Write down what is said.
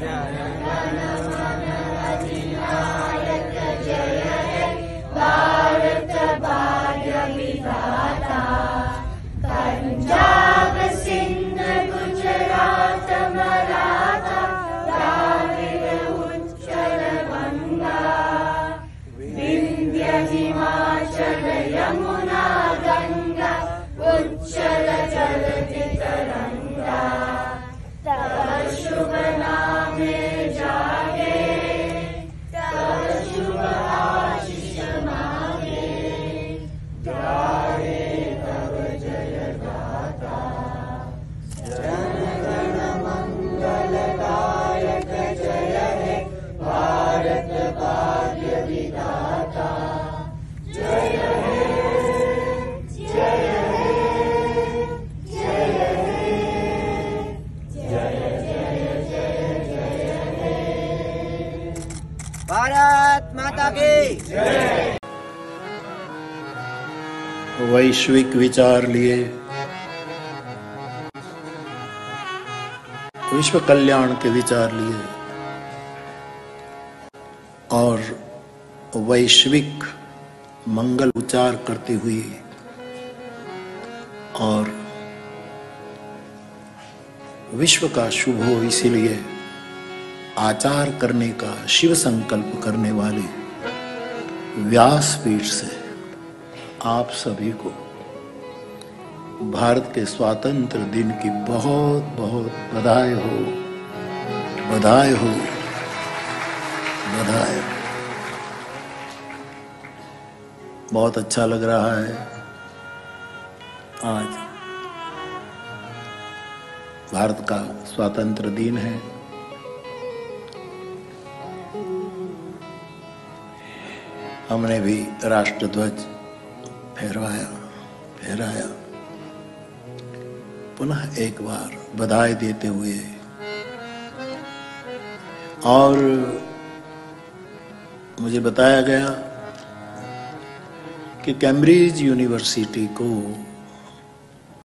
Yeah, yeah, yeah. Bharat माता की। वैश्विक विचार लिए। विश्व कल्याण के विचार लिए। और वैश्विक मंगल उच्चार करते हुए। और विश्व का शुभ हो इसीलिए। आचार करने का, शिव संकल्प करने वाले व्यासपीठ से आप सभी को भारत के स्वातंत्र दिन की बहुत बहुत बधाई हो बधाई हो बधाई हो। बहुत अच्छा लग रहा है। आज भारत का स्वातंत्र दिन है। हमने भी राष्ट्रध्वज फहराया फहराया। पुनः एक बार बधाई देते हुए। और मुझे बताया गया कि कैम्ब्रिज यूनिवर्सिटी को